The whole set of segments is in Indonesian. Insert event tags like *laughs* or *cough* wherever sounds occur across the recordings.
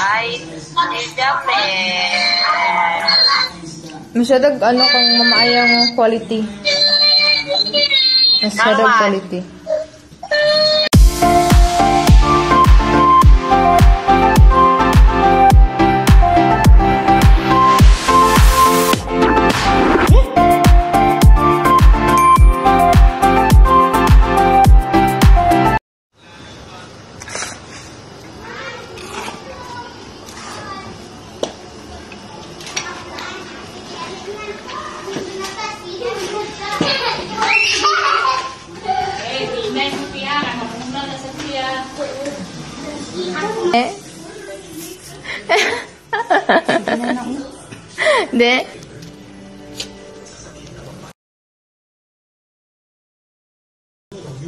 ay in Japan. Masyadong ano kung mamaayang quality. Masyadong quality.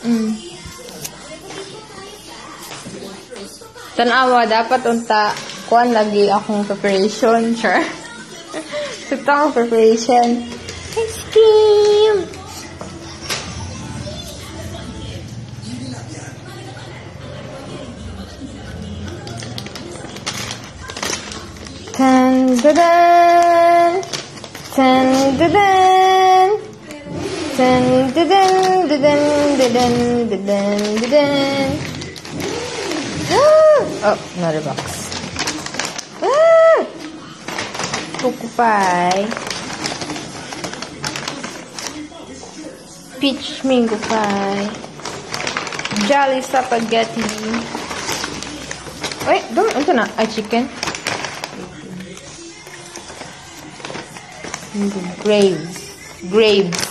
Mm. Tanawa, dapat unta. Kuan lagi akong preparation, sure. Ito *laughs* akong preparation. Ice cream! Tan-da-dan! Tan-da-dan! Dun, dun, dun, dun, dun, dun, dun. *gasps* oh, another box. Ah! Coco Pie. Peach Mango Pie. Jolly Spaghetti. Wait, don't, ito na, ay chicken. Graves. Graves.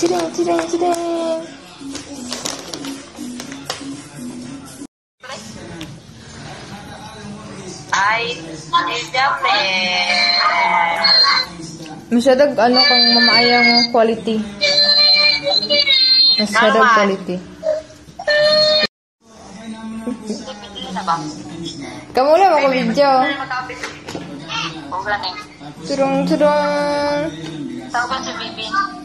Cireng, cireng, cireng. Ay, Masyadong ano kung mamayang quality. Masyadong quality. Kamu udah mau video? Turung turung. Tahu kan Bibin?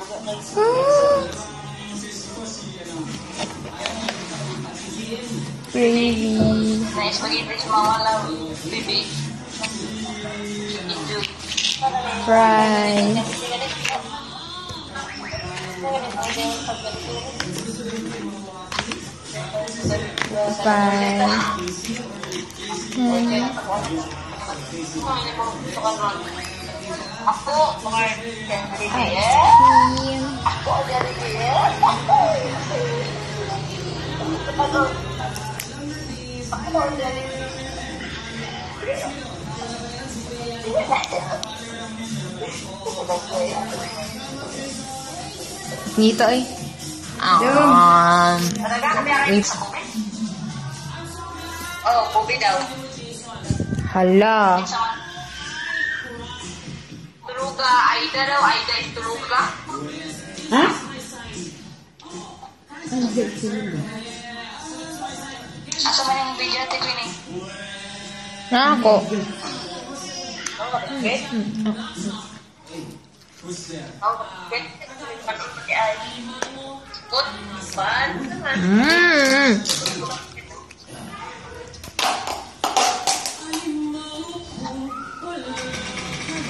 Really? Na Bye. Hmm. Aku Aku. Nghĩ tới Ờ Ờ, cô biết đâu Hello Tuluka, Aida đâu, Aida Tuluka Hả? Anh dạy atau mana yang pijat itu ini nah hmm. aku Hmm.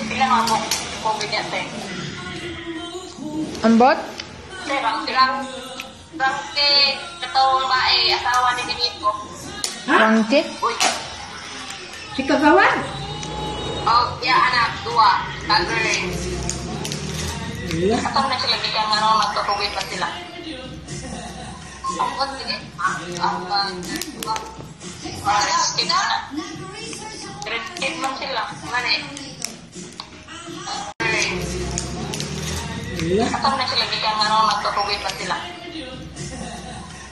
bilang Oh, mobilnya Hmm. Embot? Bilang bilang bangke ketawang bae asawa ni dinit Bangke? Uy. Si kagawan? Oh, ya anak dua, kagre. Iya. Katong na sila bigyan nga ron magtutuwid pa sila. Ang kon sige. Ah, kon. Skip na. Skip lang sila. Mane. Katong na sila bigyan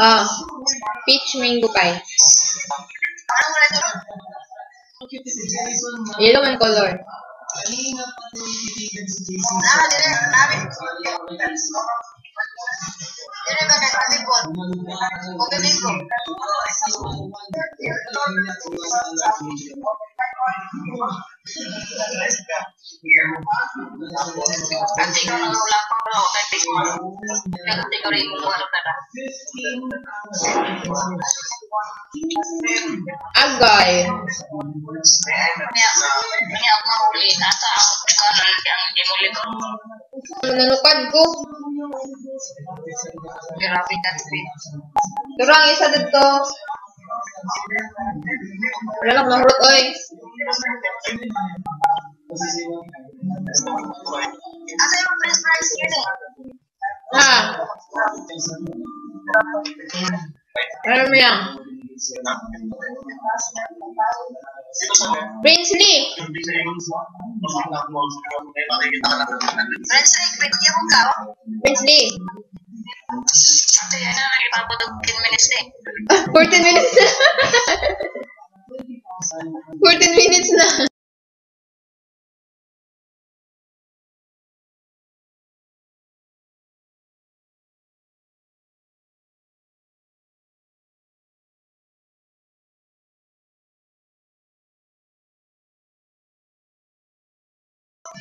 Ah, peach mango pie. Yellow in color. Okay, mango. Ang siguro lang pa wala ko tayo Pero siguro yung wala ka na. Agay. Kaya ako mahuli. Nasa ako sa nandiyan. Imuli ko. Nanupad ko. Grabe ka Pero ang isa dito. Wala lang mahurot, oy. Asa yung press price yun eh? Ah. Ano mo yan? Brinsley! Brinsley, pwede mo ka oh? Brinsley! Ito yan na, nagpapatog 10 minutes *laughs* eh. 14 minutes na! 14 minutes na!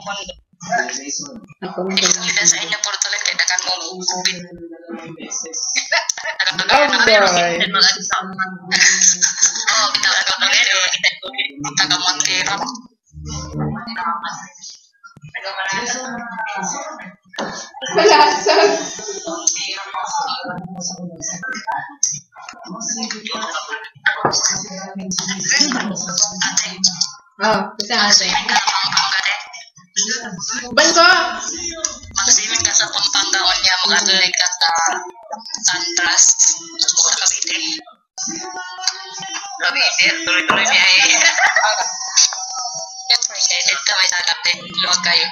Biasanya Porto oh, oh, kita ya, Oh, ngasih. Bangko. Sini kata pemantauannya mengandai kata sandras kurang ya, ya, ya, oh, nah, ini. Tapi ini tulis tulis ini. Yang percaya deh,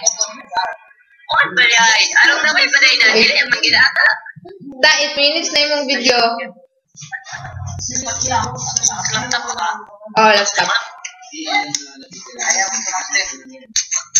Oh, ini video. Laptop. Oh, laptop.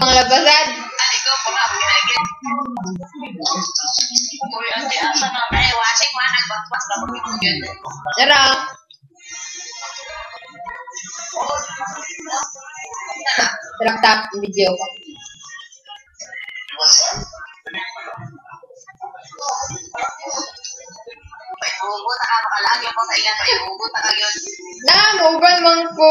mga basad. Ay, ikaw pa nga, pinagin. Uy, ante, asa na, may na, pag imang yun. Tara. Tara, tap, video ko. Nah, mobile man ko.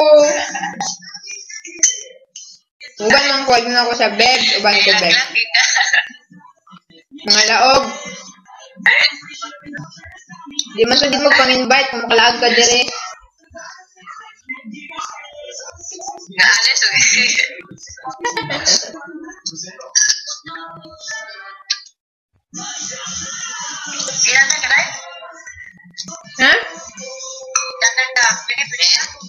Uban man ko na ako sa bed, uban ko bed. Mga laog. Di man sad mo pang-invite kung makalaag ka dire. Naala sa eh. Ilan na ka Ha? Ilan na ka? Pwede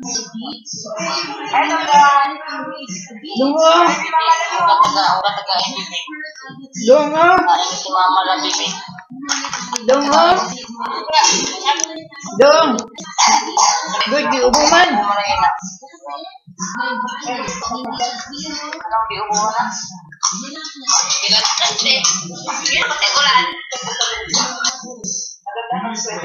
Eh teman, dungo. Udah tega, udah tega ini. Dungo. Si mama dan bibi. Dungo. Dung. Good di umuman. Di umuman. Bilang nanti, biar pakai kulan. Ada tangan saya,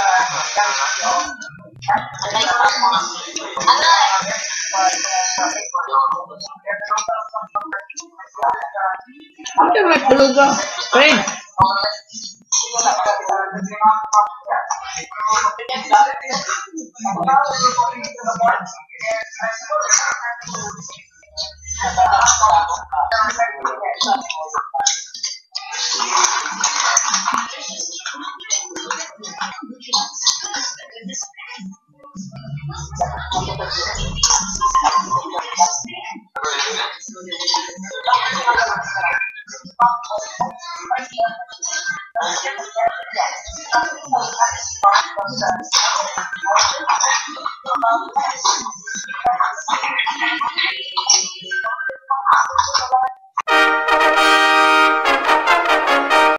I'm doing my beluga. Green.